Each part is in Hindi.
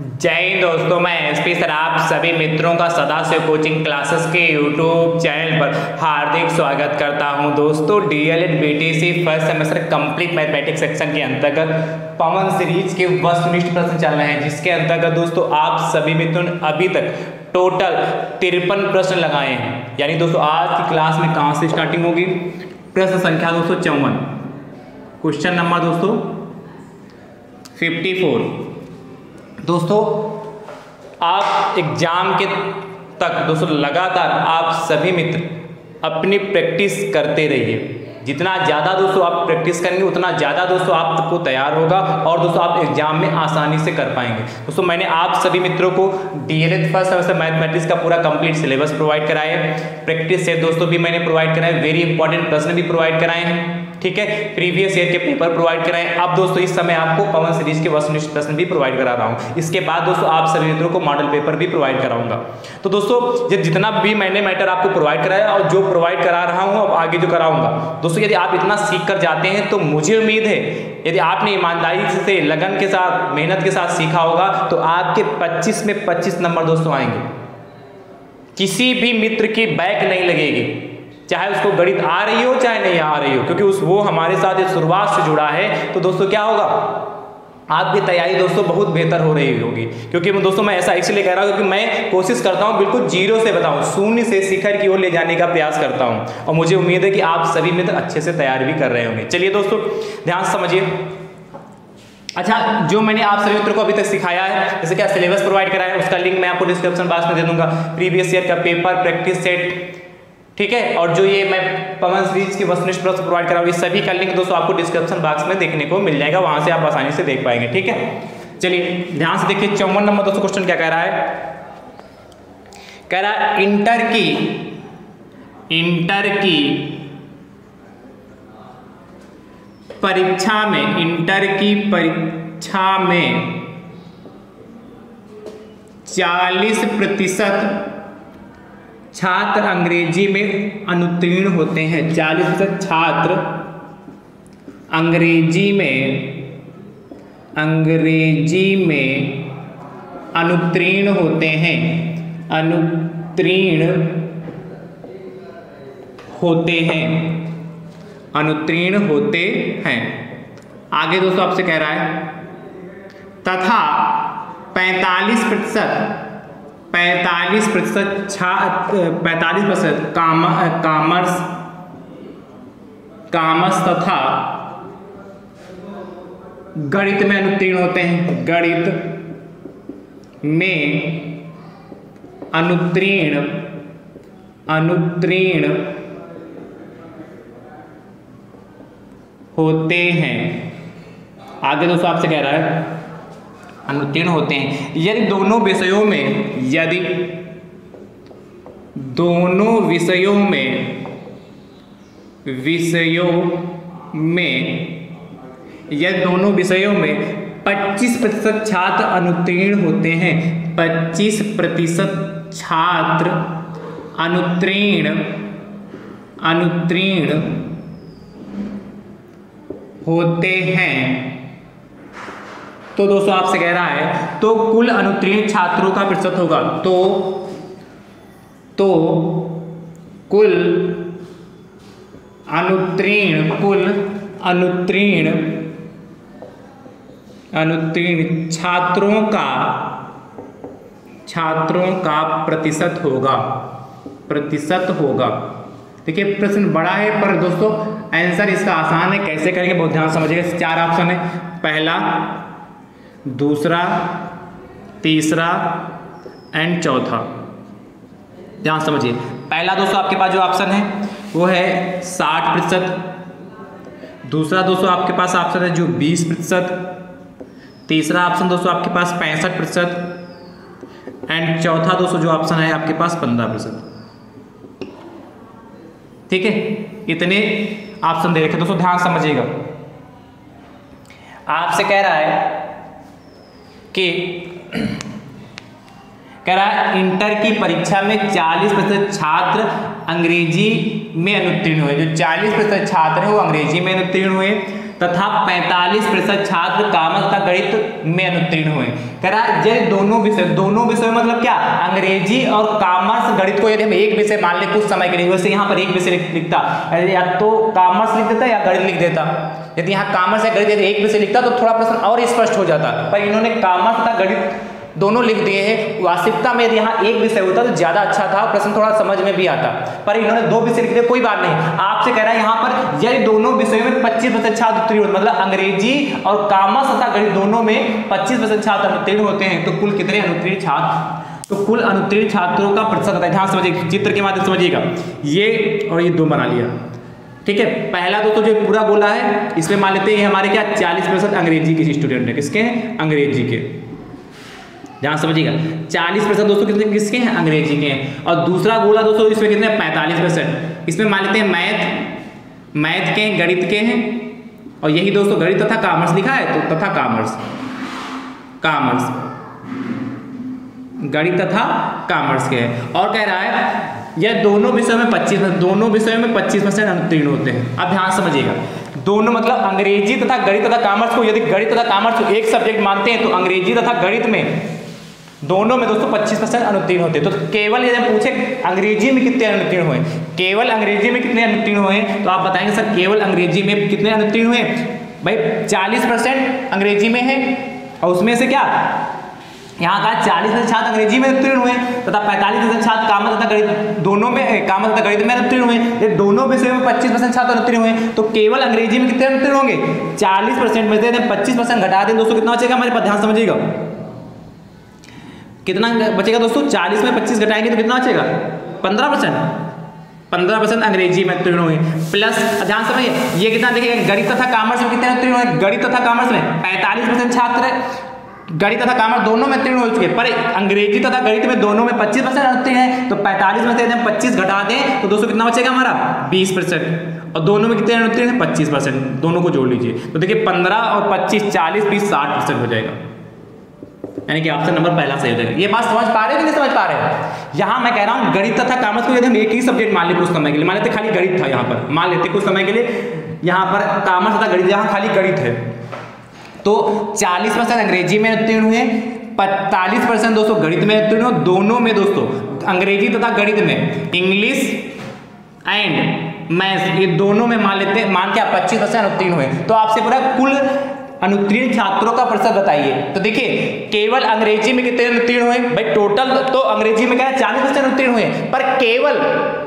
जय हिंद दोस्तों, मैं एसपी सर, आप सभी मित्रों का सदा से कोचिंग क्लासेस के यूट्यूब चैनल पर हार्दिक स्वागत करता हूँ। दोस्तों D El Ed BTC first semester complete mathematics section के अंतर्गत पवन सीरीज़ के वस्तुनिष्ठ प्रश्न चल रहे हैं, जिसके अंतर्गत दोस्तों, आप सभी मित्रों ने अभी तक टोटल तिरपन प्रश्न लगाए हैं। यानी दोस्तों, आज की क्लास में कहाँ से स्टार्टिंग होगी? प्रश्न संख्या दोस्तों, चौवन। क्वेश्चन नंबर दोस्तों फिफ्टी फोर दोस्तों, आप एग्ज़ाम के तक, दोस्तों, लगातार आप सभी मित्र अपनी प्रैक्टिस करते रहिए। जितना ज़्यादा दोस्तों आप प्रैक्टिस करेंगे, उतना ज़्यादा दोस्तों आपको तैयार होगा और दोस्तों आप एग्ज़ाम में आसानी से कर पाएँगे। दोस्तों, मैंने आप सभी मित्रों को D L first semester mathematics का पूरा कंप्लीट सिलेबस प्रोवाइड कराया है। प्रैक्टिस सेट दोस्तों भी मैंने प्रोवाइड कराए वेरी इंपॉर्टेंट प्रश्न भी प्रोवाइड कराए हैं। ठीक है? प्रीवियस ईयर के पेपर प्रोवाइड कराए। अब दोस्तों, इस समय आपको पवन सीरीज़ के वस्तुनिष्ठ प्रश्न भी प्रोवाइड करा रहा हूँ। इसके बाद दोस्तों, आप सभी मित्रों को मॉडल पेपर भी प्रोवाइड कराऊँगा। तो दोस्तों ये जितना भी मैंने मैटर आपको प्रोवाइड कराया और जो प्रोवाइड करा रहा हूँ, अब आगे जो कराऊँगा। दोस्तों, यदि आप इतना सीख कर जाते हैं तो मुझे उम्मीद है, यदि आपने ईमानदारी से, लगन के साथ, मेहनत के साथ सीखा होगा तो आपके 25 में 25 नंबर दोस्तों आएँगे। किसी भी मित्र की बैक नहीं लगेगी। चाहे उसको गणित आ रही हो, चाहे नहीं आ रही हो, क्योंकि उस, वो हमारे साथ शुरुआत से जुड़ा है तो दोस्तों क्या होगा? आपकी तैयारी दोस्तों बहुत बेहतर हो रही होगी। क्योंकि दोस्तों मैं ऐसा इसलिए कह रहा हूँ क्योंकि मैं कोशिश करता हूँ बिल्कुल ज़ीरो से बताऊँ, शून्य से शिखर की ओर ले जाने का प्रयास करता हूँ। और मुझे उम्मीद है कि आप सभी मित्र अच्छे से तैयार भी कर रहे होंगे। चलिए दोस्तों, ध्यान समझिए। अच्छा जो मैंने आप सभी मित्रों को अभी तक सिखाया है, जैसे क्या सिलेबस प्रोवाइड कराया है, उसका लिंक मैं आपको डिस्क्रिप्शन बॉक्स में दे दूँगा। प्रीवियस ईयर का पेपर प्रैक्टिस सेट ठीक है? और जो ये मैं पवन सीरीज़ की वस्तुनिष्ठ प्रश्न प्रोवाइड कर रहा इस सभी का लिंक दोस्तों आपको डिस्क्रिप्शन बॉक्स में देखने को मिल जाएगा। वहाँ से आप आसानी से देख पाएँगे, ठीक है? चलिए, ध्यान से देखिए, चौवन नंबर दोस्तों क्वेश्चन क्या कह रहा है? कह रहा है इंटर की इंटर की परीक्षा में इंटर की परीक्षा में 40 प्रतिशत छात्र अंग्रेज़ी में अनुत्तीर्ण होते हैं। 40 प्रतिशत छात्र अंग्रेज़ी में अंग्रेज़ी में अनुत्तीर्ण होते हैं। अनुत्तीर्ण होते हैं। अनुत्तीर्ण होते हैं। आगे दोस्तों आपसे कह रहा है, तथा 45 प्रतिशत पैंतालीस प्रतिशत छा पैंतालीस प्रतिशत काम कामर्स कामर्स तथा गणित में अनुत्तीर्ण होते हैं। गणित में अनुत्तीर्ण अनुत्तीर्ण होते हैं। आगे दोस्तों आपसे कह रहा है अनुत्तीर्ण होते हैं। यदि दोनों विषयों में, यदि दोनों विषयों में विषयों में, यदि दोनों विषयों में 25 प्रतिशत छात्र अनुत्तीर्ण होते हैं 25 प्रतिशत छात्र अनुत्तीर्ण अनुत्तीर्ण होते हैं। तो दोस्तों आपसे कह रहा है तो कुल अनुत्तीर्ण छात्रों का प्रतिशत होगा। तो तो कुल अनुत्तीर्ण कुल अनुत्तीर्ण अनुत्तीर्ण छात्रों का छात्रों का प्रतिशत होगा। प्रतिशत होगा। देखिए, प्रश्न बड़ा है, पर दोस्तों, आंसर इसका आसान है। कैसे करेंगे? बहुत ध्यान समझिएगा चार ऑप्शन है। पहला दूसरा, तीसरा एंड चौथा। ध्यान समझिए। पहला दोस्तों आपके पास जो ऑप्शन है, वो है साठ प्रतिशत। दूसरा दोस्तों आपके पास ऑप्शन है जो बीस प्रतिशत। तीसरा ऑप्शन दोस्तों आपके पास पैंसठ प्रतिशत। एंड चौथा दोस्तों जो ऑप्शन है, आपके पास पंद्रह प्रतिशत। ठीक है? इतने ऑप्शन दे रखे दोस्तों ध्यान समझिएगा। आपसे कह रहा है कि कह रहा है, इंटर की परीक्षा में 40 प्रतिशत छात्र अंग्रेज़ी में अनुत्तीर्ण हुए। जो 40 प्रतिशत छात्र हैं, वो अंग्रेज़ी में अनुत्तीर्ण हुए तथा 45 प्रतिशत छात्र कामक तथा गणित में अनुत्तीर्ण हुए। कह रहा है दोनों विषय दोनों विषय मतलब क्या? अंग्रेज़ी और कॉमर्स, गणित को यदि हम एक विषय मान ले, कुछ समय के लिए वैसे यहाँ पर एक विषय लिखता, या तो कॉमर्स लिख देता या गणित लिख देता। यदि यहाँ कॉमर्स या गणित यदि एक विषय लिखता तो थोड़ा प्रश्न और स्पष्ट हो जाता। पर इन्होंने कॉमर्स तथा गणित दोनों लिख दिए हैं। वास्तविकता में यदि यहाँ एक विषय होता तो ज़्यादा अच्छा था प्रश्न थोड़ा समझ में भी आता। पर इन्होंने दो विषय लिख दिए, कोई बात नहीं। आपसे कह रहा है यहाँ पर यदि दोनों विषयों में पच्चीस प्रतिशत छात्र उत्तीर्ण मतलब अंग्रेज़ी और कामर्स तथा गणित दोनों में पच्चीस प्रतिशत छात्र उत्तीर्ण होते हैं तो कुल कितने अनुत्तीर्ण छात्र? तो कुल अनुत्तीर्ण छात्रों का प्रतिशत ध्यान समझिए, चित्र के माध्यम समझिएगा। ये और ये दो बना लिया। ठीक है, पहला दोस्तों जो पूरा बोला है, इसमें मान लेते हैं हमारे क्या चालीस प्रतिशत अंग्रेज़ी के स्टूडेंट है। किसके हैं? अंग्रेज़ी के। ध्यान समझिएगा, चालीस परसेंट दोस्तों कितने, किसके हैं? अंग्रेज़ी के हैं। और दूसरा बोला दोस्तों इसमें कितने? पैंतालीस परसेंट इसमें मान लेते हैं मैथ मैथ के हैं, गणित के हैं। और यही दोस्तों गणित तथा कॉमर्स लिखा है तो तथा कॉमर्स। कॉमर्स। गणित तथा कॉमर्स के हैं। और कह रहा है यह दोनों विषयों में पच्चीस दोनों विषयों में पच्चीस परसेंट अनुत्तीर्ण होते हैं। अब ध्यान समझिएगा। दोनों मतलब अंग्रेज़ी तथा गणित तथा कॉमर्स को यदि गणित तथा कॉमर्स को एक सब्जेक्ट मानते हैं तो अंग्रेज़ी तथा गणित में दोनों में दोस्तों 25 परसेंट अनुत्तीर्ण होते हैं। तो केवल यदि हम पूछे, अंग्रेज़ी में कितने अनुत्तीर्ण हुए? केवल अंग्रेज़ी में कितने अनुत्तीर्ण हुए? तो आप बताएँगे, सर, केवल अंग्रेज़ी में कितने अनुत्तीर्ण हुए? भाई 40 परसेंट अंग्रेज़ी में है। और उसमें से क्या? यहाँ का चालीस प्रतिशत छात्र अंग्रेज़ी में उत्तीर्ण हुए, तथा पैंतालीस प्रतिशत छात्र कामत तथा गणित, दोनों में कामत तथा गणित में उत्तीर्ण हुए। ये दोनों विषयों में पच्चीस परसेंट छात्र उत्तीर्ण हुए तो केवल अंग्रेज़ी में कितने उत्तीर्ण होंगे? चालीस परसेंट में से पच्चीस परसेंट घटा दें, दोस्तों, कितना बचेगा हमारे ध्यान समझिएगा। कितना बचेगा दोस्तों? चालीस में पच्चीस घटाएँगे तो कितना बचेगा? पंद्रह परसेंट पंद्रह परसेंट अंग्रेज़ी में उत्तीर्ण हुए। प्लस, ध्यान समझिए, ये कितना देखिए गणित तथा कॉमर्स में कितने उत्तीर्ण हुए? गणित तथा कॉमर्स में पैंतालीस परसेंट छात्र गणित तथा कॉमर्स दोनों में उत्तीर्ण हो चुके पर अंग्रेज़ी तथा गणित में दोनों में पच्चीस परसेंट उत्तीर्ण हैं तो पैंतालीस में से यदि हम पच्चीस घटा दें तो दोस्तों कितना बचेगा हमारा? बीस परसेंट। और दोनों में कितने उत्तीर्ण है? पच्चीस परसेंट। दोनों को जोड़ लीजिए। तो देखिए, पंद्रह और पच्चीस, चालीस, बीस, साठ परसेंट हो जाएगा। यानी कि ऑप्शन नंबर पहला सही हो जाएगा। ये बात समझ पा रहे हो नहीं समझ पा रहे यहाँ मैं कह रहा हूँ, गणित तथा कॉमर्स को यदि हम एक ही सब्जेक्ट मान ले, कुछ समय के लिए। मान लेते खाली गणित था यहाँ पर। मान लेते कुछ समय के लिए, यहाँ पर कॉमर्स तथा गणित, यहाँ खाली गणित है। तो 40 परसेंट अंग्रेज़ी में उत्तीर्ण हुए, पैतालीस परसेंट दोस्तों गणित में उत्तीर्ण हो दोनों में दोस्तों, अंग्रेज़ी तथा गणित में। इंग्लिश एंड मैथ्स ये दोनों में मान लेते हैं मान के आप पच्चीस परसेंट उत्तीर्ण हुए। तो आपसे पूरा कुल अनुत्तीर्ण छात्रों का प्रतिशत बताइए। तो देखिए, केवल अंग्रेज़ी में कितने अनुत्तीर्ण हुए? भाई टोटल तो अंग्रेज़ी में क्या है, चालीस परसेंट उत्तीर्ण हुए। पर केवल,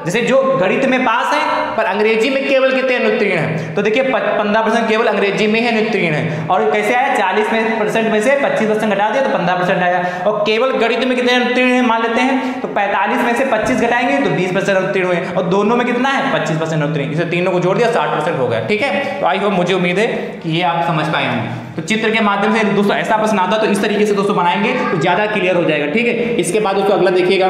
जैसे जो गणित में पास है पर अंग्रेज़ी में केवल कितने अनुत्तीर्ण है? तो देखिए पंद्रह परसेंट केवल अंग्रेज़ी में ही अनुत्तीर्ण है। और कैसे आया? चालीस में परसेंट में से पच्चीस परसेंट घटा दिया तो पंद्रह परसेंट आया। और केवल गणित में कितने अनुत्तीर्ण है मान लेते हैं? तो पैंतालीस में से पच्चीस घटाएँगे तो बीस परसेंट उत्तीर्ण हुए। और दोनों में कितना है? पच्चीस परसेंट उत्तीर्ण इसे तीनों को जोड़ दिया, साठ परसेंट हो गया। ठीक है? तो आई होप मुझे उम्मीद है कि ये आप समझ पाए होंगे। तो चित्र के माध्यम से, दोस्तों, ऐसा प्रश्न आता तो इस तरीके से दोस्तों बनाएँगे तो ज़्यादा क्लियर हो जाएगा। ठीक है? इसके बाद दोस्तों अगला देखिएगा।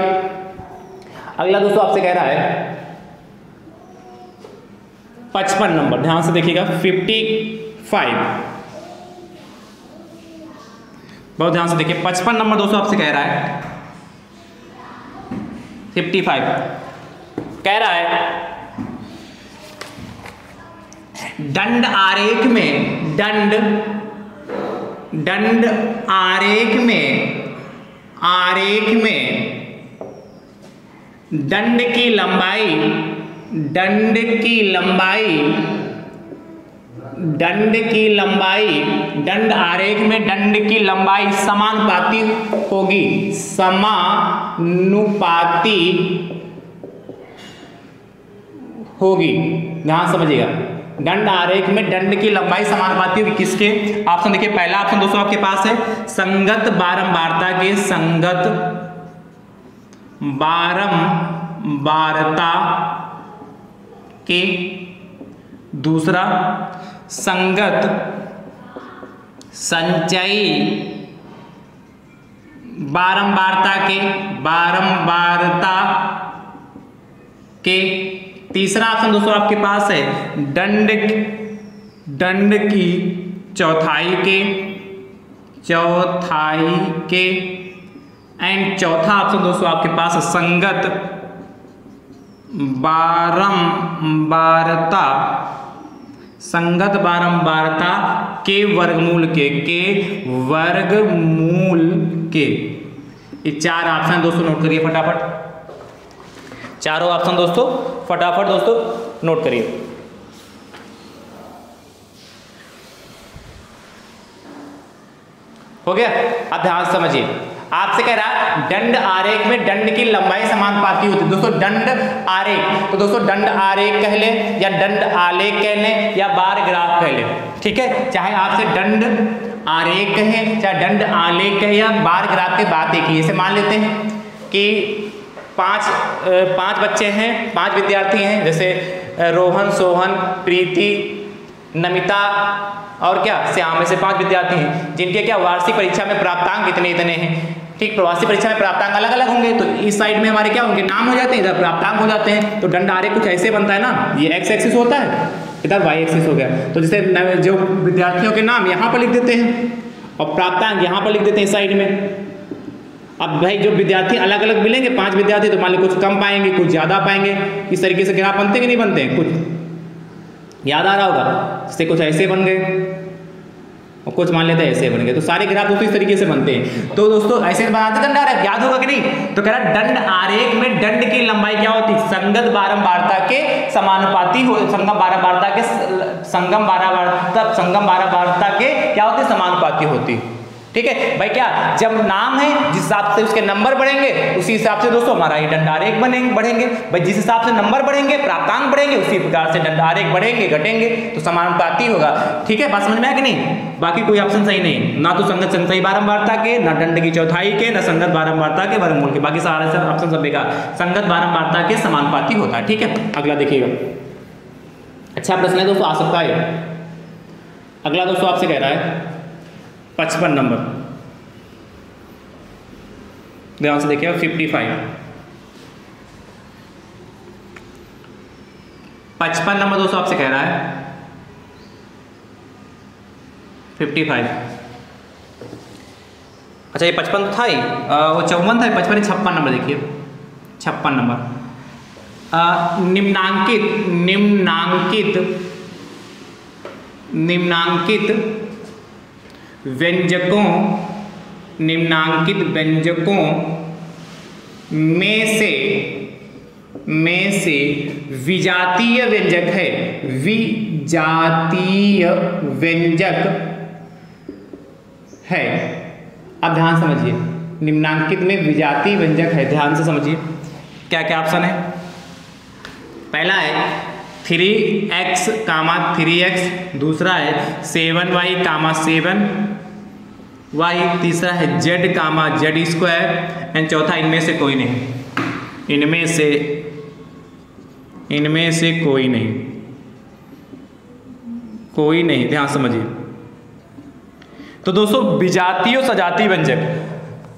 अगला दोस्तों आपसे कह रहा है पचपन नंबर, ध्यान से देखिएगा फिफ्टी फाइव बहुत ध्यान से देखिए, पचपन नंबर दोस्तों आपसे कह रहा है। फिफ्टी फाइव कह रहा है, दंड आरेख में, दंड दंड आरेख में आरेख में, दंड की लंबाई दंड की लंबाई, दंड की लंबाई, दंड आरेख में दंड की लंबाई समानुपाती होगी। समानुपाती होगी। ध्यान समझिएगा। दंड आरेख में दंड की लंबाई समानुपाती होगी किसके? ऑप्शन देखिए, पहला ऑप्शन दोस्तों आपके पास है, संगत बारंबारता के, संगत बारंबारता के दूसरा संगत संचयी बारंबारता के बारंबारता के तीसरा ऑप्शन दोस्तों आपके पास है दंड दंड की चौथाई के चौथाई के एंड चौथा ऑप्शन दोस्तों आपके पास संगत बारंबारता संगत बारंबारता के वर्गमूल के के वर्गमूल के। ये चार ऑप्शन दोस्तों नोट करिए फटाफट। चारों ऑप्शन दोस्तों, फटाफट दोस्तों नोट करिए। हो गया? अब ध्यान समझिए। आपसे कह रहा दंड आरेख में दंड की लंबाई समानुपाती होती है। दोस्तों, दंड आरेख तो दोस्तों, दंड आरेख कह ले या दंड आलेख कह ले या बार ग्राफ कह ले, ठीक है? चाहे आपसे दंड आरेख कहे, चाहे दंड आलेख कहे या बार ग्राफ के बात एक ही मान लेते हैं कि पाँच पाँच बच्चे हैं, पाँच विद्यार्थी हैं, जैसे रोहन, सोहन, प्रीति, नमिता और क्या? श्याम से पाँच विद्यार्थी हैं, जिनके क्या वार्षिक परीक्षा में प्राप्तांक इतने इतने हैं। ठीक, प्रवासी परीक्षा में प्राप्तांक अलग अलग होंगे तो इस साइड में हमारे क्या होंगे? नाम हो जाते हैं, इधर प्राप्तांक हो जाते हैं तो दंड आरे कुछ ऐसे बनता है ना, ये एक्स एक्सिस होता है, इधर वाई एक्सिस हो गया। तो जैसे जो विद्यार्थियों के नाम यहाँ पर लिख देते हैं, और प्राप्तांक यहाँ पर लिख देते हैं इस साइड में। अब भाई, जो विद्यार्थी अलग अलग मिलेंगे, पाँच विद्यार्थी तो मान लो कुछ कम पाएँगे, कुछ ज़्यादा पाएँगे, इस तरीके से ग्राफ बनते कि नहीं बनते कुछ याद आ रहा होगा, जैसे कुछ ऐसे बन गए। और कुछ मान लेते हैं ऐसे बन गए। तो सारे ग्राफ दोस्तों इस तरीके से बनते हैं। तो दोस्तों, ऐसे बनाते दंड आरेख, याद होगा कि नहीं? तो कह रहा दंड आरेख में दंड की लंबाई क्या होती? संगत बारंबारता के समानुपाती हो संगम बारंबारता के संगम बारंबारता संगम बारंबारता के क्या होती? समानुपाती होती। ठीक है? भाई क्या, जब नाम है, जिस हिसाब से उसके नंबर बढ़ेंगे, उसी हिसाब से दोस्तों हमारा ये डंडारेख बनेंगे, बढ़ेंगे। भाई जिस हिसाब से नंबर बढ़ेंगे, प्राप्तांक बढ़ेंगे, उसी प्रकार से डंडारेख बढ़ेंगे, घटेंगे तो समानुपाती होगा। ठीक है? बात समझ में आया कि नहीं? बाकी कोई ऑप्शन सही नहीं। ना तो संगत संतई बारंबारता के, ना दंड की चौथाई के, ना संगत बारंबारता के वर्गमूल के। बाकी सारे ऑप्शन सब बेकार संगत बारंबारता के समानुपाती होता है। ठीक है? अगला देखिएगा। अच्छा प्रश्न है दोस्तों आ सकता है अगला दोस्तों आपसे कह रहा है पचपन नंबर। ध्यान से देखिए फिफ्टी फाइव पचपन नंबर दोस्तों आपसे कह रहा है। फिफ्टी फाइव अच्छा ये पचपन तो था ही। वो चौवन था, पचपन छप्पन नंबर देखिए। छप्पन नंबर। निम्नांकित निम्नांकित निम्नांकित व्यंजकों, निम्नांकित व्यंजकों में से में से विजातीय व्यंजक है। विजातीय व्यंजक है। अब ध्यान समझिए। निम्नांकित में विजातीय व्यंजक है। ध्यान से समझिए। क्या क्या ऑप्शन है? पहला है three X comma three X, दूसरा है seven Y comma seven, Y तीसरा है Z comma Z square, and चौथा इनमें से कोई नहीं। इनमें से इनमें से कोई नहीं। कोई नहीं, ध्यान समझिए। तो दोस्तों, विजातीय और सजातीय व्यंजक।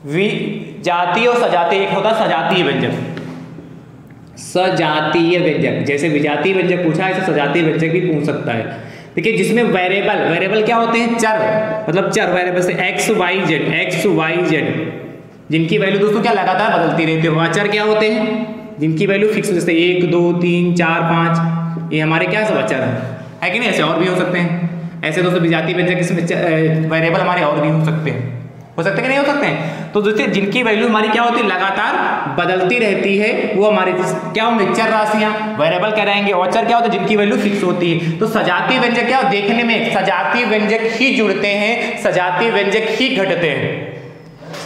विजातीय और सजातीय, एक होता सजातीय व्यंजक। सजातीय व्यंजक। जैसे विजातीय व्यंजक पूछा है सजातीय व्यंजक भी पूछ सकता है। देखिए, जिसमें वेरिएबल वेरिएबल क्या होते हैं? चर। मतलब चर वेरिएबल से X Y Z X Y Z जिनकी वैल्यू दोस्तों क्या लगातार बदलती रहती है? अचर क्या होते हैं? जिनकी वैल्यू फिक्स जैसे एक, दो, तीन, चार, पाँच। ये हमारे क्या सब अचर है? है कि नहीं? ऐसे और भी हो सकते हैं। ऐसे दोस्तों, विजातीय व्यंजक, इसमें वेरिएबल हमारे और भी हो सकते हैं। हो सकते कि नहीं हो सकते हैं? तो दोस्तों, जिनकी वैल्यू हमारी क्या होती है? लगातार बदलती रहती है, वो हमारे क्या होंगे? चर राशियाँ। वेरिएबल कह रहेंगे और चर क्या होता है? जिनकी वैल्यू फिक्स होती है। तो सजाती व्यंजक क्या? हो देखने में सजाती व्यंजक ही जुड़ते हैं सजाती व्यंजक ही घटते हैं।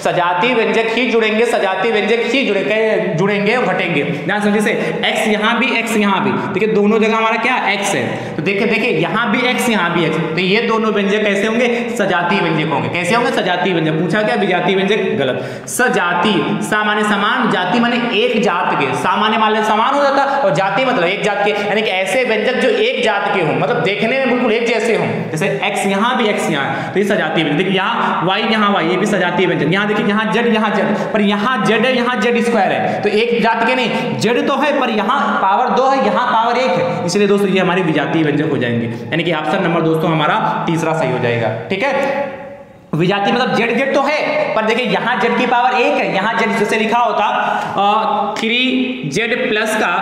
सजाती व्यंजक ही जुड़ेंगे, सजाती व्यंजक ही जुड़ेंगे जुड़ेंगे और घटेंगे। ध्यान समझिए से, x यहाँ भी, x यहाँ भी। देखिए, दोनों जगह हमारा क्या x है। तो देखिए देखिए, यहाँ भी x, यहाँ भी x तो ये दोनों व्यंजक कैसे होंगे? सजाती व्यंजक होंगे। कैसे होंगे? सजाती व्यंजक। पूछा क्या? विजाती व्यंजक, गलत। सजाती, सामान्य समान, जाति माने एक जात के। सामान्य माने समान हो जाता और जाति मतलब एक जात के। यानी कि ऐसे व्यंजक जो एक जात के हों मतलब देखने में बिल्कुल एक जैसे हों। जैसे x यहाँ भी, x यहाँ। तो ये सजाती व्यंजक। देखिए, यहाँ y यहाँ y, ये भी सजाती व्यंजक। यहाँ देखिए यहाँ जेड यहाँ जेड पर यहाँ जेड है, यहाँ जेड स्क्वायर है। तो एक जात के नहीं जेड तो है, पर यहाँ पावर दो है, यहाँ पावर एक है। इसलिए दोस्तों, ये हमारी विजातीय व्यंजक हो जाएँगे। यानी कि ऑप्शन नंबर दोस्तों, हमारा तीसरा सही हो जाएगा। ठीक है? विजाती मतलब जेड जेड तो है, पर देखिए, यहाँ जेड की पावर एक है, यहाँ जेड जैसे लिखा होता थ्री जेड प्लस का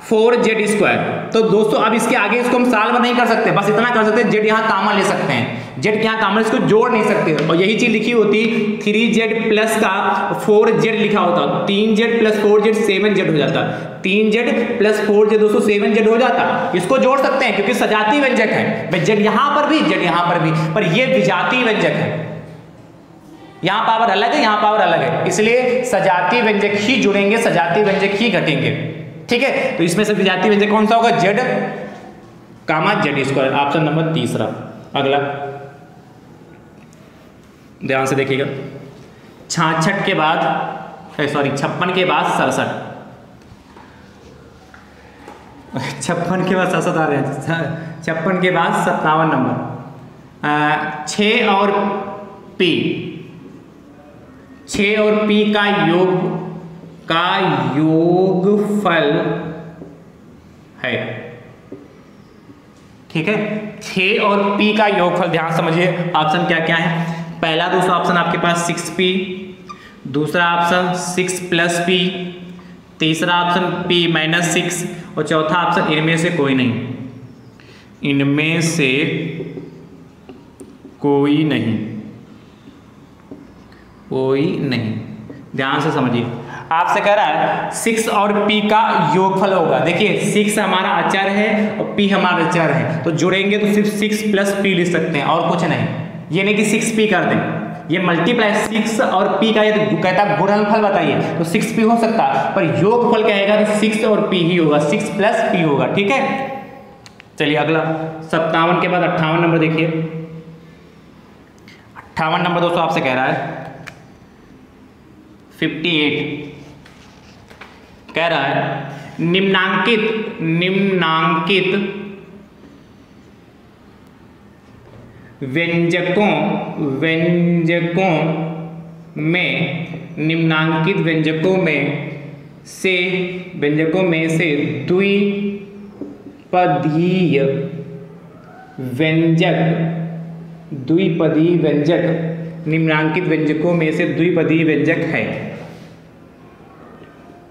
फोर जेड स्क्वायर। तो दोस्तों, अब इसके आगे इसको हम साल में नहीं कर सकते, बस इतना कर सकते जेड यहाँ कामन ले सकते हैं। जेड यहाँ कामन इसको जोड़ नहीं सकते। और यही चीज़ लिखी होती, थ्री जेड प्लस का फोर जेड लिखा होता, तीन Z plus four Z seven Z हो जाता। तीन जेड प्लस फोर जेड दोस्तों, सेवन जेड हो जाता। इसको जोड़ सकते हैं, क्योंकि सजाती व्यंजक है। जेड यहाँ पर भी, जेड यहाँ पर भी, पर यह विजाती व्यंजक है। यहाँ पावर अलग है, यहाँ पावर अलग है। इसलिए सजाती व्यंजक ही जुड़ेंगे सजाती व्यंजक ही घटेंगे। ठीक है? तो इसमें से विजातीय व्यंजक कौन सा होगा? Z. Comma Z square option number तीसरा। अगला। ध्यान से देखिएगा। छाछठ के बाद सॉरी छप्पन के बाद सड़सठ। छप्पन के बाद सड़सठ आ रहे हैं। छप्पन के बाद सत्तावन नंबर। छ और पी। छ और पी का योग का योगफल है। ठीक है? छ और पी का योगफल, ध्यान समझिए ऑप्शन क्या क्या है? पहला दूसरा ऑप्शन आपके पास सिक्स पी दूसरा ऑप्शन सिक्स प्लस पी तीसरा ऑप्शन पी माइनस सिक्स और चौथा ऑप्शन इनमें से कोई नहीं। इनमें से कोई नहीं। कोई नहीं। ध्यान से समझिए। आपसे कह रहा है सिक्स और पी का योगफल होगा। देखिए सिक्स हमारा अचर है और पी हमारा अचर है। तो जुड़ेंगे तो सिर्फ़ सिक्स प्लस पी लिख सकते हैं, और कुछ नहीं। ये नहीं कि सिक्स पी कर दें। ये मल्टीप्लाई सिक्स और पी का यदि कहता गुणनफल बताइए। तो सिक्स पी हो सकता, पर योगफल कहेगा तो सिक्स और पी ही होगा। सिक्स प्लस पी होगा, ठीक है? चलिए अगला। सत्तावन के बाद अट्ठावन नंबर देखिए। अट्ठावन नंबर दोस्तों, आपसे कह रहा है। फिफ्टी एट कह रहा है, निम्नांकित निम्नांकित व्यंजकों व्यंजकों में, निम्नांकित व्यंजकों में से, व्यंजकों में से द्विपदीय व्यंजक द्विपदीय व्यंजक, निम्नांकित व्यंजकों में से द्विपदीय व्यंजक है।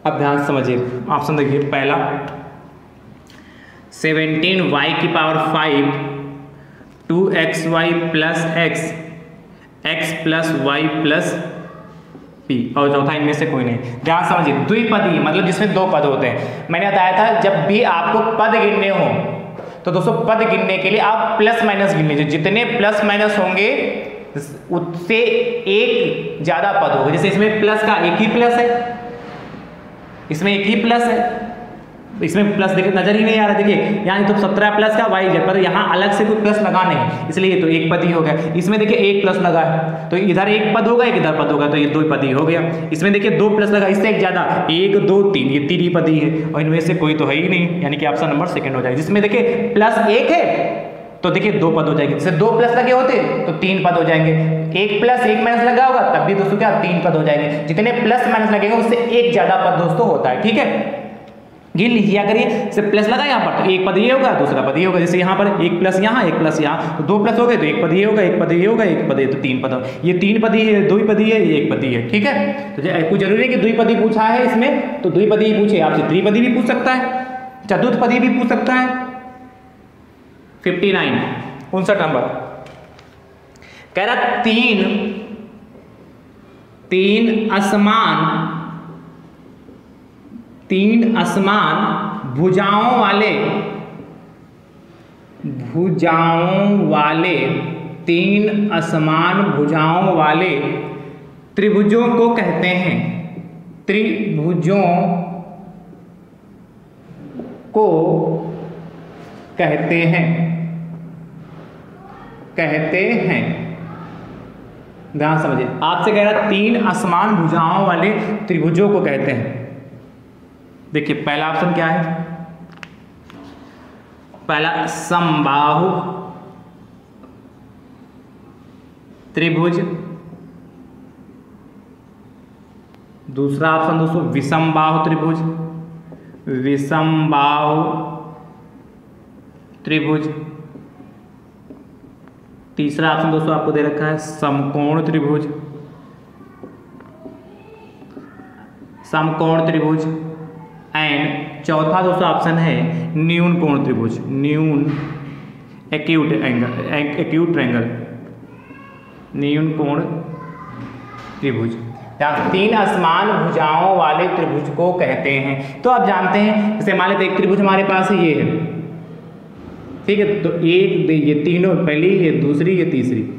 अब ध्यान समझिए। ऑप्शन देखिए, पहला। सेवेंटीन वाई की power five two X Y plus X X plus Y plus P और चौथा, इनमें से कोई नहीं। ध्यान समझिए, द्विपदी मतलब जिसमें दो पद होते हैं। मैंने बताया था, जब भी आपको पद गिनने हो तो दोस्तों, पद गिनने के लिए आप प्लस माइनस गिन लीजिए। जितने प्लस माइनस होंगे, उससे एक ज़्यादा पद होगा। जैसे इसमें प्लस का एक ही प्लस है इसमें एक ही प्लस है। इसमें प्लस देखिए, नज़र ही नहीं आ रहा। देखिए यहाँ तो सत्रह प्लस का वाई जेड पर यहाँ अलग से कोई प्लस लगा नहीं। इसलिए तो एक पद ही हो गया। इसमें देखिए, एक प्लस लगा है। तो इधर एक पद होगा, एक इधर पद होगा। तो ये दो पद ही हो गया। इसमें देखिए, दो प्लस लगा। इससे एक ज़्यादा। एक, दो, तीन। ये तीन ही पद ही है। और इनमें से कोई तो है ही नहीं। यानी कि ऑप्शन नंबर सेकेंड हो जाएगा। जिसमें देखिए प्लस एक है तो देखिए, दो पद हो जाएँगे। जैसे दो प्लस लगे होते तो तीन पद हो जाएँगे। एक प्लस एक माइनस लगा होगा, तब भी दोस्तों क्या तीन पद हो जाएँगे। जितने प्लस माइनस लगेगा, उससे एक ज़्यादा पद दोस्तों होता है, ठीक है? गिन लिया करिए से प्लस लगा यहाँ पर तो एक पद ये होगा, दूसरा पद ये होगा, जैसे यहाँ पर एक प्लस यहाँ, एक प्लस यहाँ तो दो प्लस हो गए तो एक पद ये होगा, एक पद ये होगा, एक पद ये तो तीन पद। ये तीन पदी है दो पदी है एक पदी है ठीक है? तो कुछ ज़रूरी है कि द्विपदी पूछा है इसमें तो द्विपदी पूछे। आपसे त्रिपदी भी पूछ सकता है चतुर्थपदी भी पूछ सकता है। फिफ्टी नाइन उनसठ नंबर कह रहा तीन तीन असमान तीन असमान भुजाओं वाले भुजाओं वाले, तीन असमान भुजाओं वाले त्रिभुजों को कहते हैं। त्रिभुजों को कहते हैं। कहते हैं। ध्यान समझिए। आपसे कह रहा तीन असमान भुजाओं वाले त्रिभुजों को कहते हैं। देखिए, पहला ऑप्शन क्या है? पहला, समबाहु त्रिभुज। दूसरा ऑप्शन दोस्तों विषम बाहु त्रिभुज। विषम बाहु त्रिभुज। तीसरा ऑप्शन दोस्तों आपको दे रखा है समकोण त्रिभुज। समकोण त्रिभुज एंड चौथा दोस्तों ऑप्शन है न्यून कोण त्रिभुज। न्यून एक्यूट एंगल एक्यूट ट्रैंगल न्यून कोण त्रिभुज। तीन असमान भुजाओं वाले त्रिभुज को कहते हैं। तो आप जानते हैं, जैसे मान लेते त्रिभुज हमारे पास ये है। ठीक है तो एक ये तीनों, पहली ये दूसरी ये तीसरी।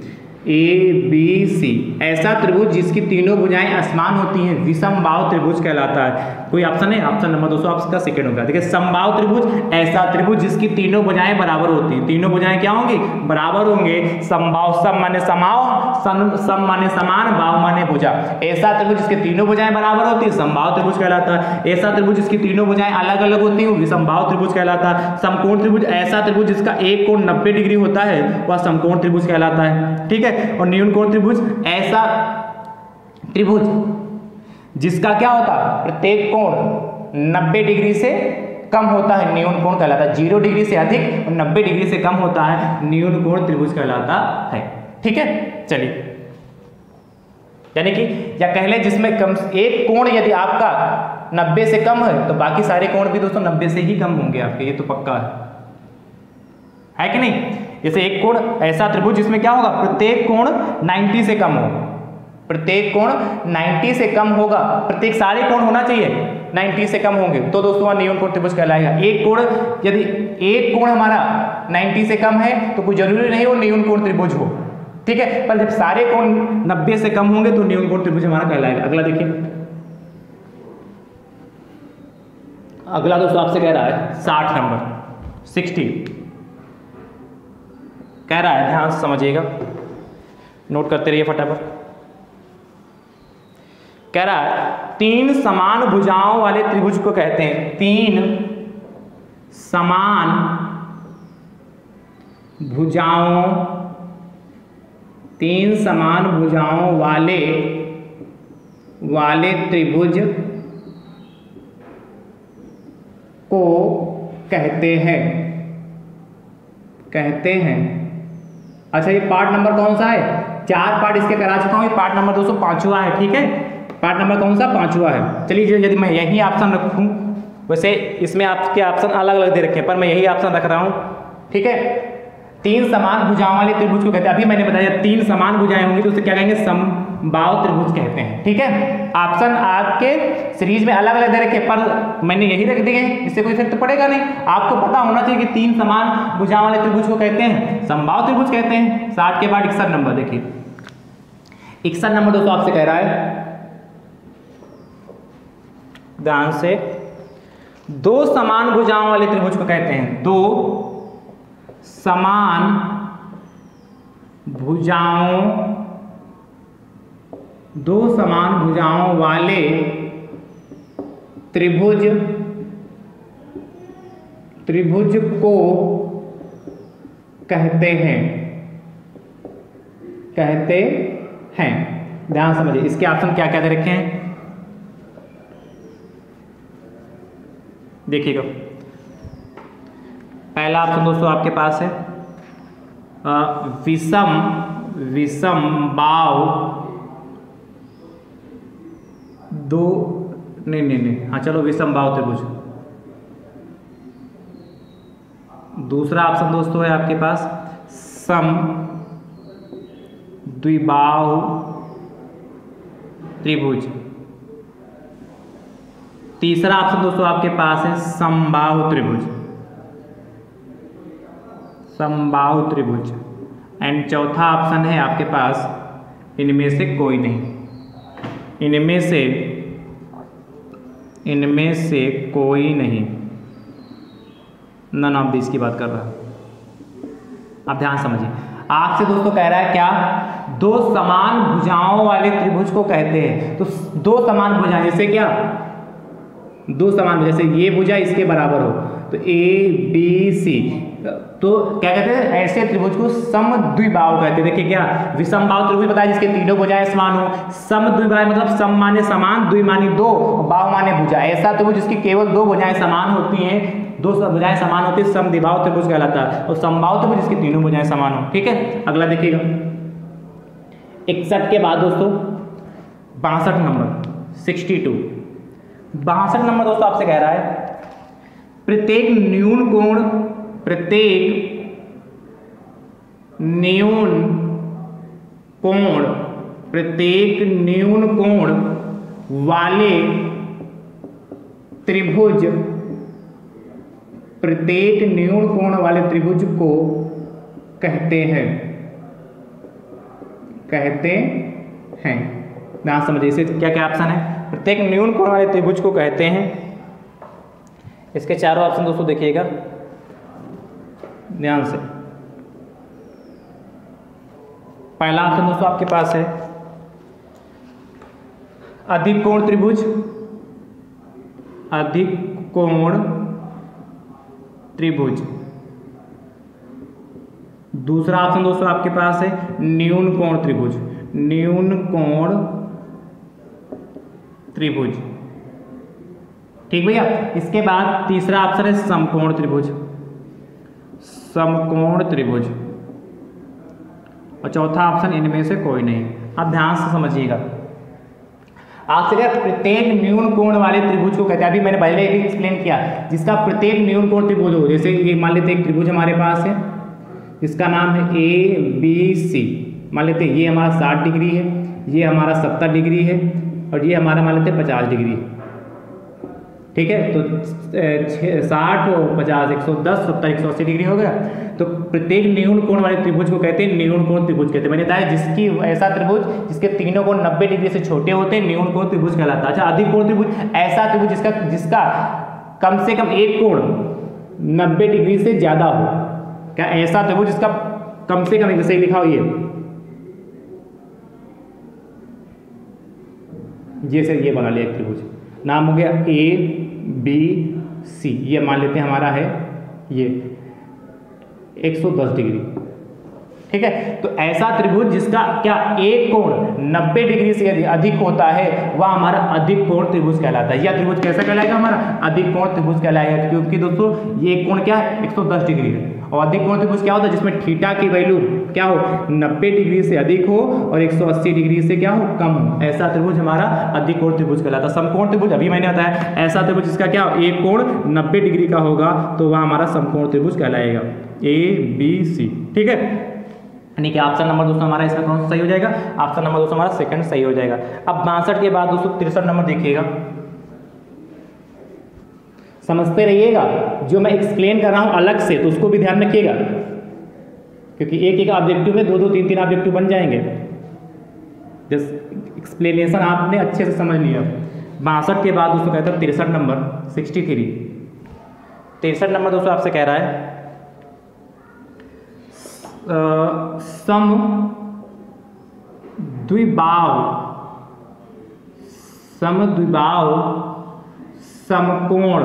ए बी सी ऐसा त्रिभुज जिसकी तीनों भुजाएँ असमान होती हैं विषम त्रिभुज कहलाता है। कोई ऑप्शन है? ऑप्शन नंबर दो सौ आपका सेकेंड होगा देखिए समबाव त्रिभुज, ऐसा त्रिभुज जिसकी तीनों भुजाएँ बराबर होती हैं। तीनों भुजाएँ क्या होंगी? बराबर होंगे। समबाव सम माने समाव सम माने समान भाव माने भुजा ऐसा त्रिभुज जिसकी तीनों भुजाएँ बराबर होती है समबाव त्रिभुज कहलाता है। ऐसा त्रिभुज जिसकी तीनों भुजाएँ अलग अलग होती हैं विषमभाव त्रिभुज कहलाता है। समकोण त्रिभुज, ऐसा त्रिभुज जिसका एक कोण नब्बे डिग्री होता है, वह समकोण त्रिभुज कहलाता है। ठीक है? और न्यून कोण त्रिभुज, ऐसा त्रिभुज जिसका क्या होता प्रत्येक कोण 90 डिग्री से कम होता है न्यून कोण कहलाता है। ज़ीरो डिग्री से अधिक और 90 डिग्री से कम होता है न्यून कोण त्रिभुज कहलाता है। ठीक है? चलिए। यानी कि, या कह लें जिसमें कम एक कोण यदि आपका 90 से कम है तो बाकी सारे कोण भी दोस्तों 90 से ही कम होंगे आपके, ये तो पक्का है। है कि नहीं? जैसे एक कोण ऐसा त्रिभुज, जिसमें क्या होगा? प्रत्येक कोण 90 से कम हो। प्रत्येक कोण 90 से कम होगा। प्रत्येक सारे कोण होना चाहिए 90 से कम होंगे। तो दोस्तों नियम कोण त्रिभुज कहलाएगा। एक कोण यदि, एक कोण हमारा 90 से कम है तो कोई ज़रूरी नहीं हो नियम कोण त्रिभुज हो। ठीक है, पर जब सारे कोण 90 से कम होंगे तो न्यून कोण त्रिभुज हमारा कहलाएगा। अगला देखिए। अगला दोस्तों आपसे कह रहा है, साठ नंबर, सिक्सटी। कह रहा है, ध्यान से समझिएगा। नोट करते रहिए फटाफट। कह रहा है, तीन समान भुजाओं वाले त्रिभुज को कहते हैं। तीन समान भुजाओं तीन समान भुजाओं वाले वाले त्रिभुज को कहते हैं। कहते हैं। अच्छा ये पार्ट नंबर कौन सा है? चार पार्ट इसके करा चुका हूँ। ये पार्ट नंबर दो सौ पांचवा है, ठीक है? पार्ट नंबर कौन सा? पांचवा है। चलिए यदि मैं यही ऑप्शन रखूँ, वैसे इसमें आपके ऑप्शन अलग अलग दे रखे हैं, पर मैं यही ऑप्शन रख रहा हूँ, ठीक है? तीन समान भुजाओं वाले त्रिभुज को कहते हैं। अभी मैंने बताया, तीन समान भुजाएँ होंगी तो उसे क्या कहेंगे? समबाव त्रिभुज कहते हैं। ठीक है? ऑप्शन आपके सीरीज़ में अलग अलग दे रखे पर मैंने यही रख दिए इससे कोई इफ़ेक्ट पड़ेगा नहीं। आपको पता होना चाहिए कि तीन समान भुजाओं वाले त्रिभुज को कहते हैं। समबाव त्रिभुज कहते हैं। साठ के बाद इकसठ नंबर देखिए। इकसठ नंबर दोस्तों आपसे कह रहा है। ध्यान से। दो समान भुजाओं वाले त्रिभुज को कहते हैं। दो समान भुजाओं, दो समान भुजाओं वाले त्रिभुज त्रिभुज को कहते हैं। कहते हैं। ध्यान समझिए, इसके ऑप्शन क्या क्या दे रखे हैं? देखिएगा। पहला ऑप्शन दोस्तों आपके पास है। विषम विषम बाव। दो, नहीं नहीं नहीं। हाँ चलो विषम बाव त्रिभुज दूसरा ऑप्शन दोस्तों है आपके पास। सम द्विबाहु त्रिभुज। तीसरा ऑप्शन दोस्तों आपके पास है, समबाहु त्रिभुज। समबाहु त्रिभुज। एंड चौथा ऑप्शन है आपके पास, इनमें से कोई नहीं। इनमें से इनमें से कोई नहीं। नन ऑफ़ दिस की बात कर रहा आप ध्यान समझिए। आपसे दोस्तों कह रहा है क्या? दो समान भुजाओं वाले त्रिभुज को कहते हैं। तो दो समान भुजा जैसे क्या? दो समान जैसे ये भुजा इसके बराबर हो। तो ए बी सी तो क्या कहते हैं, ऐसे त्रिभुज को सम द्विबाव कहते हैं। देखिए क्या विषम भाव त्रिभुज बताया जिसके तीनों भुजाएँ समान हो। सम द्विबाव मतलब सम माने समान द्वि माने दो बाव माने भुजा। ऐसा त्रिभुज जिसकी केवल दो भुजाएँ समान होती हैं, दो भुजाएँ समान होती है सम द्विभाव त्रिभुज कहलाता है। और समभाव त्रिभुज जिसकी तीनों भुजाएँ समान हो, ठीक है? अगला देखिएगा। इकसठ के बाद दोस्तों, बासठ नंबर, सिक्सटी टू। बासठ नंबर दोस्तों, आपसे कह रहा है, प्रत्येक न्यून कोण प्रत्येक न्यून कोण, प्रत्येक न्यून कोण वाले त्रिभुज, प्रत्येक न्यून कोण वाले त्रिभुज को कहते हैं। कहते हैं। ना समझिए इसे क्या क्या ऑप्शन है? प्रत्येक न्यून कोण वाले त्रिभुज को कहते हैं। इसके चारों ऑप्शन दोस्तों देखिएगा। ध्यान से। पहला ऑप्शन दोस्तों आपके पास है। अधिक कोण त्रिभुज। अधिक कोण त्रिभुज। दूसरा ऑप्शन दोस्तों आपके पास है न्यून कोण त्रिभुज। न्यून कोण त्रिभुज। ठीक भैया? इसके बाद तीसरा ऑप्शन है समकोण त्रिभुज। समकोण त्रिभुज। और चौथा ऑप्शन इनमें से कोई नहीं। आप ध्यान से समझिएगा। आपसे क्या प्रत्येक न्यून कोण वाले त्रिभुज को कहते हैं। अभी मैंने पहले भी एक्सप्लेन किया, जिसका प्रत्येक न्यून कोण त्रिभुज हो। जैसे ये मान लेते एक त्रिभुज हमारे पास है इसका नाम है ए बी सी मान लेते ये हमारा साठ डिग्री है, ये हमारा सत्तर डिग्री है, और ये हमारा मान लेते हैं पचास डिग्री ठीक है? तो साठ, पचास, एक सौ दस, सत्तर, एक सौ अस्सी डिग्री हो गया। तो प्रत्येक न्यून कोण वाले त्रिभुज को कहते हैं? न्यून कोण त्रिभुज कहते हैं। मैंने बताया जिसकी, ऐसा त्रिभुज जिसके तीनों कोण नब्बे डिग्री से छोटे होते हैं न्यून कोण त्रिभुज कहलाता है। अच्छा अधिक कोण त्रिभुज, ऐसा त्रिभुज जिसका जिसका कम से कम एक कोण नब्बे डिग्री से ज़्यादा हो। क्या ऐसा त्रिभुज जिसका कम से कम, जैसे लिखा हो ये। जैसे ये बना लिया त्रिभुज। नाम हो गया ए बी सी ये मान लेते हैं हमारा है ये 110 डिग्री। ठीक है? तो ऐसा त्रिभुज जिसका क्या एक कोण 90 डिग्री से यदि अधिक होता है, वह हमारा अधिक कोण त्रिभुज कहलाता है। यह त्रिभुज कैसा कहलाएगा? हमारा अधिक कोण त्रिभुज कहलाएगा। क्योंकि दोस्तों, ये कोण क्या है? 110 डिग्री है। और अधिक कोण त्रिभुज क्या होता है? जिसमें थीटा की वैल्यू क्या हो? 90 डिग्री से अधिक हो और 180 डिग्री से क्या हो? कम हो। ऐसा त्रिभुज हमारा अधिक कोण त्रिभुज कहलाता है। समकोण त्रिभुज, अभी मैंने बताया, ऐसा त्रिभुज जिसका क्या हो? एक कोण 90 डिग्री का होगा तो वह हमारा समकोण त्रिभुज कहलाएगा। ए बी सी ठीक है? यानी कि ऑप्शन नंबर दोस्तों, हमारा इसमें कौन सा सही हो जाएगा? ऑप्शन नंबर दोस्तों, हमारा सेकंड सही हो जाएगा। अब बासठ के बाद दोस्तों, तिरसठ नंबर देखिएगा। समझते रहिएगा। जो मैं एक्सप्लेन कर रहा हूँ अलग से तो उसको भी ध्यान रखिएगा। क्योंकि एक एक ऑब्जेक्टिव में दो दो तीन तीन ऑब्जेक्टिव बन जाएँगे। जस एक्सप्लेनेशन आपने अच्छे से समझ लिया। बासठ के बाद दोस्तों कहता है तिरसठ नंबर सिक्सटी थ्री तिरसठ नंबर दोस्तों आपसे कह रहा है सम द्विबाव सम द्विबाव समकोण।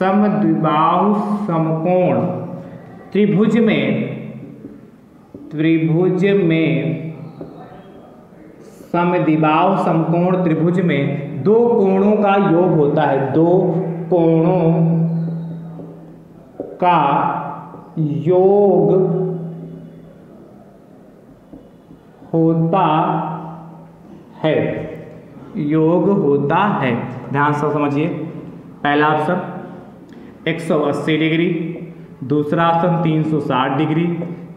समद्विबाहु समकोण त्रिभुज में त्रिभुज में समद्विबाहु समकोण त्रिभुज में दो कोणों का योग होता है। दो कोणों का योग होता है। योग होता है। ध्यान से समझिए। पहला ऑप्शन। 180 डिग्री, दूसरा ऑप्शन 360 डिग्री,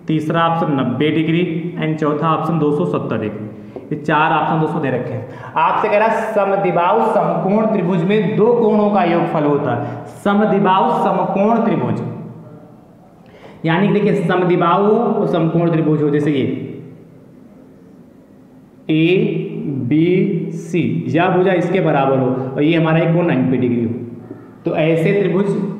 तीसरा ऑप्शन 90 डिग्री, एंड चौथा ऑप्शन 270 डिग्री। ये चार ऑप्शन दोस्तों दे रखे हैं। आपसे कह रहा है समदिबाव समकोण त्रिभुज में दो कोणों का योगफल होता है। समदिबाव समकोण त्रिभुज। यानी देखिए समदिबाव और समकोण त्रिभुज हो, जैसे ये। ए बी सी या भुजा इसके बराबर हो, और ये हमारा एक कोण 90 डिग्री हो। तो ऐसे त्रिभुज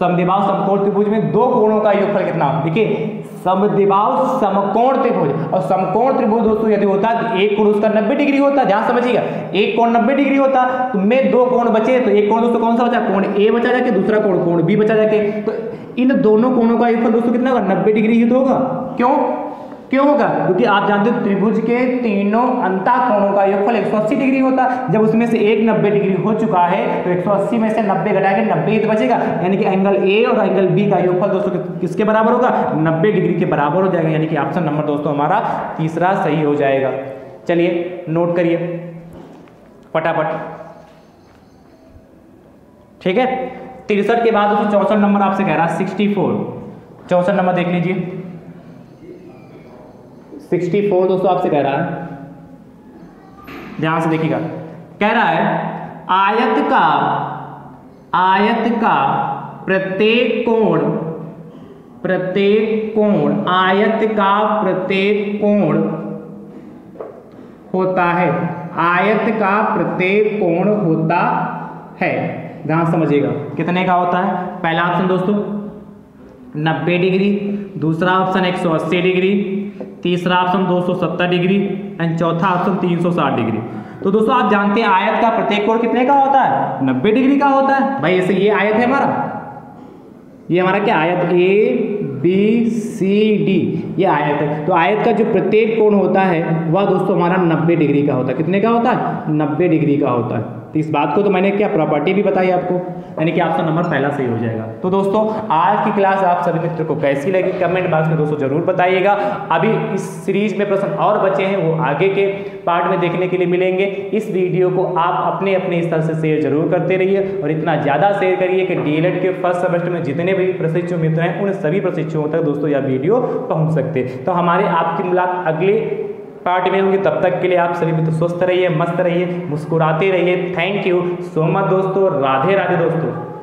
समदिबाव समकोण त्रिभुज में दो कोणों का योगफल कितना? देखिए, समदिबाव समकोण त्रिभुज और समकोण त्रिभुज दोस्तों, यदि होता तो एक कोण उसका 90 डिग्री होता, ध्यान समझिएगा। एक कोण 90 डिग्री होता तो में दो कोण बचे तो एक कोण दोस्तों कौन सा बचा? कोण ए बचा जाके, दूसरा कोण कोण बी बचा जाके। तो इन दोनों कोणों का योगफल दोस्तों कितना होगा? नब्बे डिग्री ही तो होगा। क्यों? क्यों होगा? क्योंकि आप जानते हो त्रिभुज के तीनों अंता कोणों का योगफल 180 डिग्री होता। है जब उसमें से एक 90 डिग्री हो चुका है तो 180 में से 90 घटा के 90 ही तो बचेगा। यानी कि एंगल ए और एंगल बी का योगफल दोस्तों किसके बराबर होगा? 90 डिग्री के बराबर हो जाएगा। यानी कि ऑप्शन नंबर दोस्तों हमारा तीसरा सही हो जाएगा। चलिए, नोट करिए। फटाफट। ठीक है? तिरसठ के बाद दोस्तों चौसठ नंबर आपसे कह रहा है सिक्सटी चौसठ नंबर देख लीजिए। सिक्सटी फोर दोस्तों आपसे कह रहा है। ध्यान से देखिएगा। कह रहा है, आयत का आयत का प्रत्येक कोण प्रत्येक कोण, आयत का प्रत्येक कोण होता है। आयत का प्रत्येक कोण होता है। ध्यान समझिएगा। कितने का होता है? पहला ऑप्शन दोस्तों 90 डिग्री, दूसरा ऑप्शन 180 डिग्री तीसरा ऑप्शन 270 डिग्री एंड चौथा ऑप्शन 360 डिग्री। तो दोस्तों, आप जानते हैं आयत का प्रत्येक कोण कितने का होता है? 90 डिग्री का होता है। भाई, ऐसे ये आयत है हमारा। ये हमारा क्या आयत? ए बी सी डी ये आयत है। तो आयत का जो प्रत्येक कोण होता है, वह दोस्तों हमारा 90 डिग्री का होता है। कितने का होता है? 90 डिग्री का होता है। तो इस बात को तो मैंने क्या प्रॉपर्टी भी बताई आपको? यानी कि आपका नंबर पहला सही हो जाएगा। तो दोस्तों, आज की क्लास आप सभी मित्र को कैसी लगी? कमेंट बॉक्स में दोस्तों ज़रूर बताइएगा। अभी इस सीरीज़ में प्रश्न और बचे हैं, वो आगे के पार्ट में देखने के लिए मिलेंगे। इस वीडियो को आप अपने अपने स्तर से शेयर ज़रूर करते रहिए और इतना ज़्यादा शेयर करिए कि डी के फ़र्स्ट सेमेस्टर में जितने भी प्रशिक्षु मित्र हैं, उन सभी प्रशिक्षुओं तक दोस्तों यह वीडियो पहुँच सकते। तो हमारे आपकी मुलाकात अगले पार्टी में होंगे, तब तक के लिए आप सभी मित्र स्वस्थ रहिए, मस्त रहिए, मुस्कुराते रहिए। थैंक यू सो मच दोस्तों, राधे राधे दोस्तों।